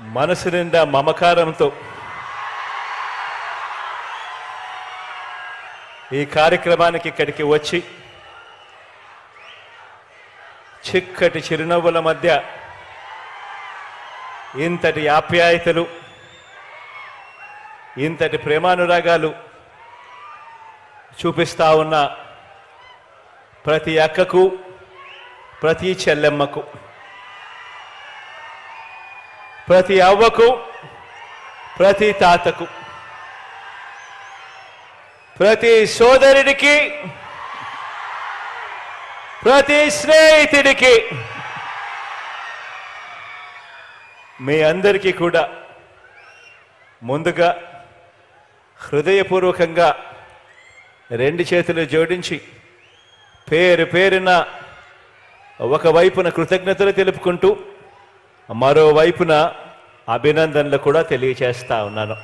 మనసు నిండా మమకారంతో. ఈ కార్యక్రమానికి ఇక్కడికి వచ్చి చిక్కటి చిరునవ్వుల మధ్య ఇంతటి ఆప్యాయతలు ఇంతటి ప్రేమానురాగాలు చూపిస్తా ఉన్న ప్రతి అక్కకు ప్రతి చెల్లెమ్మకు. ప్రతి అవ్వకు ప్రతి తాతకు ప్రతి సోదరుడికి ప్రతి స్నేహితుడికి మీ అందరికీ కూడా ముందుగా హృదయపూర్వకంగా రెండు చేతులు జోడించి పేరు పేరున ఒకవైపున కృతజ్ఞతలు తెలుపుకుంటూ మరోవైపున అభినందనలు కూడా తెలియచేస్తా ఉన్నాను.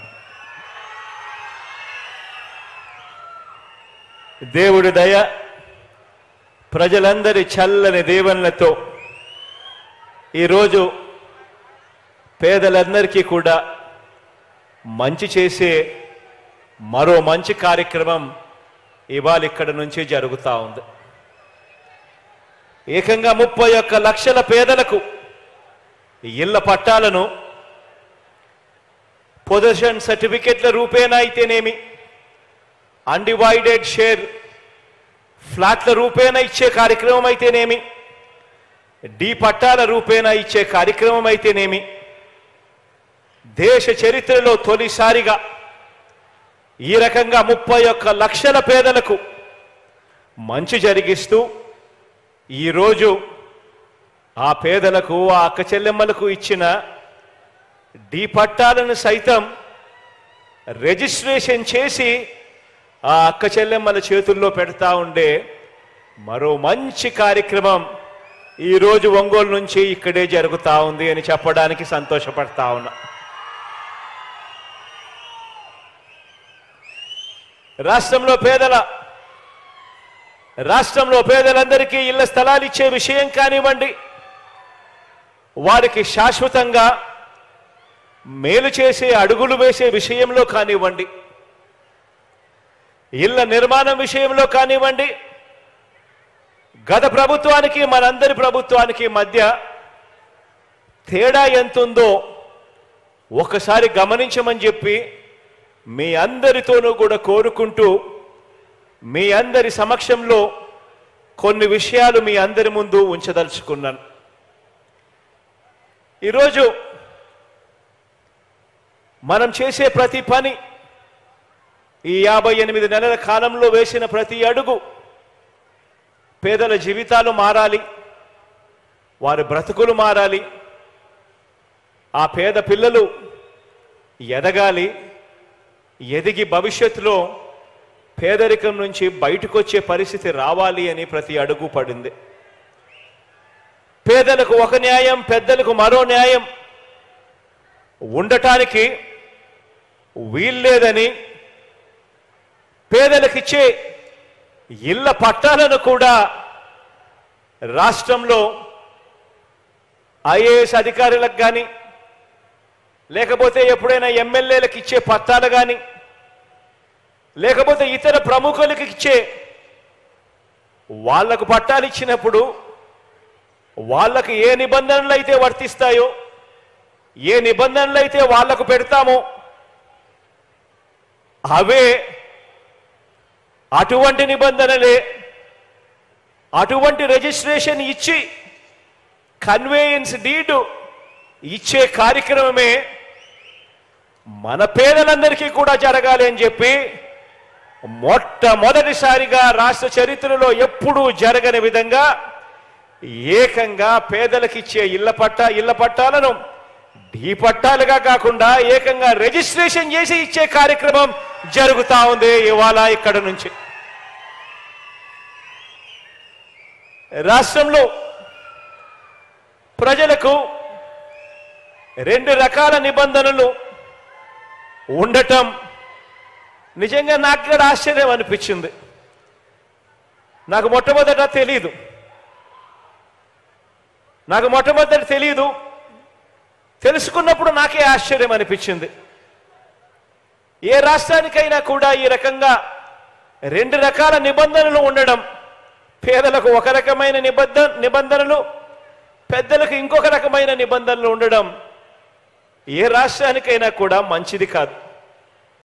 దేవుడి దయ ప్రజలందరి చల్లని దీవెనలతో ఈరోజు పేదలందరికీ కూడా మంచి చేసే మరో మంచి కార్యక్రమం ఇవాళ ఇక్కడ నుంచి జరుగుతూ ఉంది. ఏకంగా ముప్పై ఒక్క లక్షల పేదలకు ఇళ్ళ పట్టాలను పొజిషన్ సర్టిఫికెట్ల రూపేణా అయితేనేమి? అన్డివైడెడ్ షేర్ ఫ్లాట్ల రూపేణా ఇచ్చే కార్యక్రమం అయితేనేమి? డి పట్టాల రూపేణా ఇచ్చే కార్యక్రమం అయితేనేమి? దేశ చరిత్రలో తొలిసారిగా ఈ రకంగా ముప్పై ఒక్క లక్షల పేదలకు మంచి జరిగిస్తూ ఈరోజు ఆ పేదలకు ఆ అక్క చెల్లెమ్మలకు ఇచ్చిన డి పట్టాలను సైతం రిజిస్ట్రేషన్ చేసి ఆ అక్క చెల్లెమ్మల చేతుల్లో పెడతా ఉండే మరో మంచి కార్యక్రమం ఈరోజు ఒంగోలు నుంచి ఇక్కడే జరుగుతూ ఉంది అని చెప్పడానికి సంతోషపడతా ఉన్నా. రాష్ట్రంలో పేదల రాష్ట్రంలో పేదలందరికీ ఇళ్ళ స్థలాలు ఇచ్చే విషయం కానివ్వండి వారికి శాశ్వతంగా మేలు చేసే అడుగులు వేసే విషయంలో కానివ్వండి ఇళ్ళ నిర్మాణం విషయంలో కానివ్వండి గత ప్రభుత్వానికి మనందరి ప్రభుత్వానికి మధ్య తేడా ఎంతుందో ఒకసారి గమనించమని చెప్పి మీ అందరితోనూ కూడా కోరుకుంటూ మీ అందరి సమక్షంలో కొన్ని విషయాలు మీ అందరి ముందు ఉంచదలుచుకున్నాను. ఈరోజు మనం చేసే ప్రతి పని ఈ యాభై ఎనిమిది నెలల కాలంలో వేసిన ప్రతి అడుగు పేదల జీవితాలు మారాలి వారి బ్రతుకులు మారాలి ఆ పేద పిల్లలు ఎదగాలి ఎదిగి భవిష్యత్తులో పేదరికం నుంచి బయటకు వచ్చే పరిస్థితి రావాలి అని ప్రతి అడుగు పడింది. పేదలకు ఒక న్యాయం పెద్దలకు మరో న్యాయం. ఉండటానికి వీల్లేదని పేదలకిచ్చే ఇళ్ళ పట్టాలను కూడా రాష్ట్రంలో ఐఏఎస్ అధికారులకు కానీ లేకపోతే ఎప్పుడైనా ఎమ్మెల్యేలకు ఇచ్చే పట్టాలు కానీ లేకపోతే ఇతర ప్రముఖులకు ఇచ్చే వాళ్ళకు పట్టాలు ఇచ్చినప్పుడు వాళ్ళకు ఏ నిబంధనలు అయితే వర్తిస్తాయో ఏ నిబంధనలు అయితే వాళ్ళకు పెడతామో అవే అటువంటి నిబంధనలే అటువంటి రిజిస్ట్రేషన్ ఇచ్చి కన్వేయన్స్ డీడ్ ఇచ్చే కార్యక్రమమే మన పేదలందరికీ కూడా జరగాలి అని చెప్పి మొట్టమొదటిసారిగా రాష్ట్ర చరిత్రలో ఎప్పుడూ జరగని విధంగా ఏకంగా పేదలకిచ్చే ఇళ్ళ పట్టా ఇళ్ళ పట్టాలను ఢీ పట్టాలుగా కాకుండా ఏకంగా రిజిస్ట్రేషన్ చేసి ఇచ్చే కార్యక్రమం జరుగుతా ఉంది ఇవాళ ఇక్కడ నుంచి. రాష్ట్రంలో ప్రజలకు రెండు రకాల నిబంధనలు ఉండటం నిజంగా నాకు కూడా ఆశ్చర్యం అనిపించింది. నాకు మొట్టమొదట తెలీదు. నాకు మొట్టమొదటి తెలియదు తెలుసుకున్నప్పుడు నాకే ఆశ్చర్యం అనిపించింది. ఏ రాష్ట్రానికైనా కూడా ఈ రకంగా రెండు రకాల నిబంధనలు ఉండడం పేదలకు ఒక రకమైన నిబంధ నిబంధనలు పెద్దలకు ఇంకొక రకమైన నిబంధనలు ఉండడం ఏ రాష్ట్రానికైనా కూడా మంచిది కాదు.